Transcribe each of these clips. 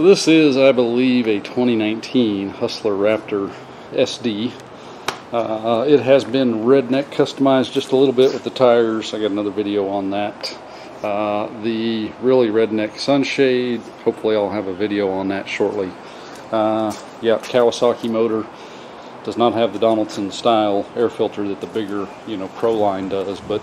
So this is, I believe, a 2019 Hustler Raptor SD. Uh, it has been redneck customized just a little bit with the tires. I got another video on that. Uh, the really redneck sunshade, hopefully I'll have a video on that shortly. Uh, yeah, Kawasaki motor. Does not have the Donaldson style air filter that the bigger, you know, Pro line does, but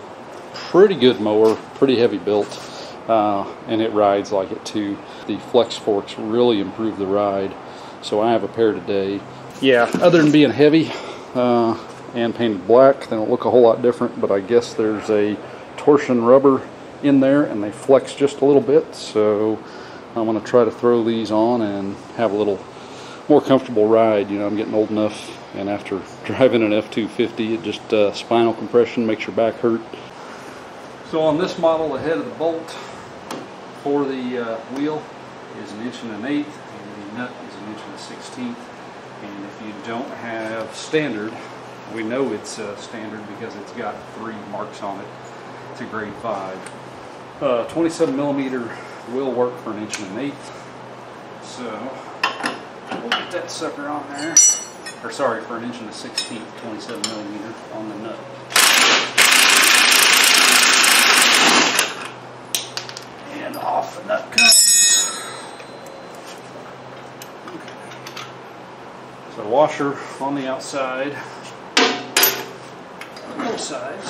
pretty good mower, pretty heavy built, uh, and it rides like it too. The flex forks really improve the ride, so I have a pair today. Yeah, other than being heavy uh, and painted black, they don't look a whole lot different, but I guess there's a torsion rubber in there and they flex just a little bit, so I'm going to try to throw these on and have a little more comfortable ride. You know, I'm getting old enough, and after driving an F-250, it just uh, spinal compression makes your back hurt. So on this model, the head of the bolt for the uh, wheel is an inch and an eighth, and the nut is an inch and a sixteenth. And if you don't have standard, we know it's uh, standard because it's got three marks on it. It's a grade five. Uh, 27 millimeter will work for an inch and an eighth. So We'll get that sucker on there. Or sorry, for an inch and a sixteenth, 27 millimeter on the nut. And off the nut comes. Okay. So washer on the outside, both sides.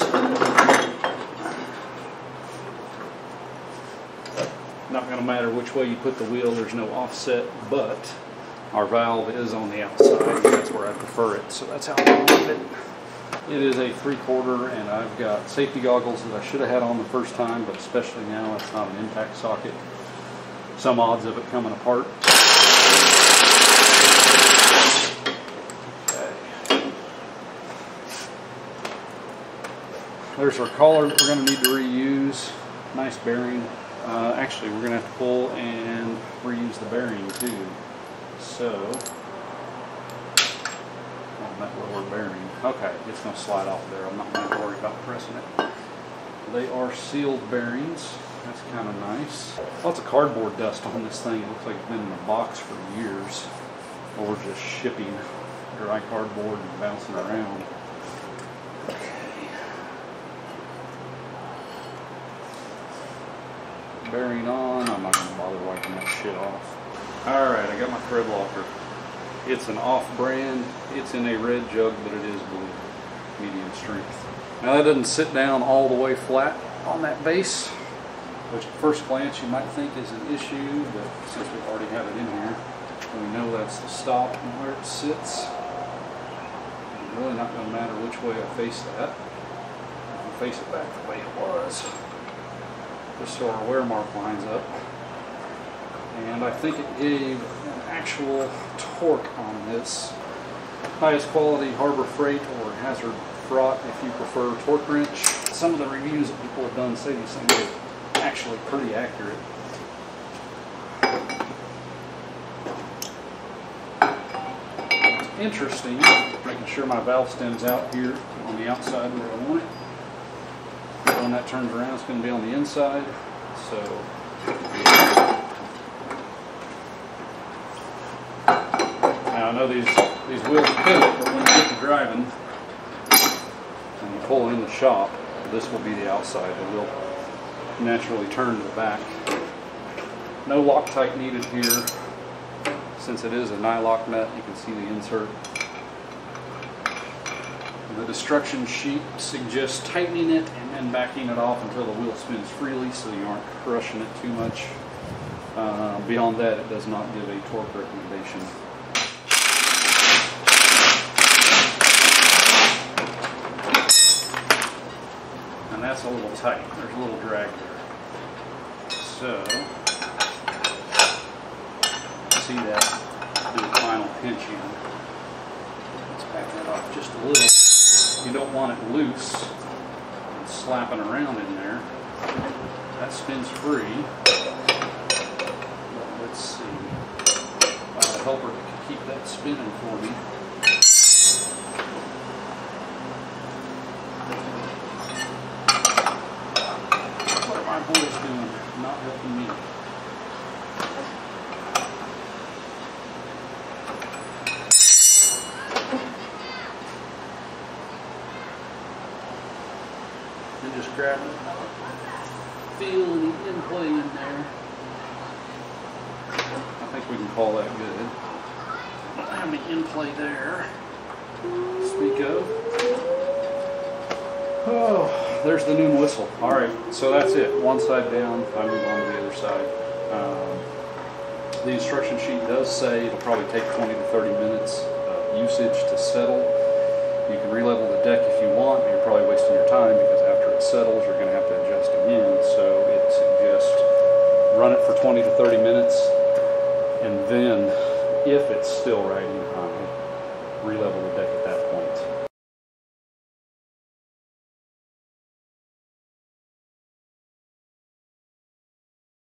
Not going to matter which way you put the wheel, there's no offset, but our valve is on the outside. That's where I prefer it. So that's how I leave it. It is a three quarter and I've got safety goggles that I should have had on the first time, but especially now it's not an impact socket. Some odds of it coming apart. Okay. There's our collar that we're going to need to reuse. Nice bearing. Uh, actually, we're going to have to pull and reuse the bearing too. So, on that lower bearing, okay, it's going to slide off there. I'm not going to worry about pressing it. They are sealed bearings. That's kind of nice. Lots of cardboard dust on this thing. It looks like it's been in a box for years. Or just shipping dry cardboard and bouncing around. Bearing on. I'm not going to bother wiping that shit off. Alright, I got my thread locker. It's an off-brand. It's in a red jug, but it is blue, medium strength. Now that doesn't sit down all the way flat on that base, which at first glance you might think is an issue, but since we already have it in here, we know that's the stop and where it sits. It's really not going to matter which way I face that. I face it back the way it was, just so our wear mark lines up and I think it gave an actual torque on this. Highest quality Harbor Freight or Hazard Fraught if you prefer torque wrench. Some of the reviews that people have done say these things are actually pretty accurate. interesting, making sure my valve stem's out here on the outside where I want it. When that turns around, it's going to be on the inside. So Now I know these these wheels pivot, but when you get to driving and you pull in the shop, this will be the outside. It will naturally turn to the back. No Loctite needed here. Since it is a nylock nut, you can see the insert. The destruction sheet suggests tightening it and then backing it off until the wheel spins freely so you aren't crushing it too much. Uh, beyond that, it does not give a torque recommendation. that's a little tight. There's a little drag there. So, see that, do the final pinch in. Let's back that off just a little. You don't want it loose and slapping around in there. That spins free. Let's see. I a helper to keep that spinning for me. always doing not helping me. And just grab it, feel any inplay in there. I think we can call that good. Don't have any inplay there. Speak of. Oh, there's the new whistle. All right, so that's it. One side down. I move on to the other side. Um, the instruction sheet does say it'll probably take 20 to 30 minutes of usage to settle. You can relevel the deck if you want, but you're probably wasting your time because after it settles, you're going to have to adjust again. So it's just run it for 20 to 30 minutes, and then if it's still riding high, relevel the deck at that point.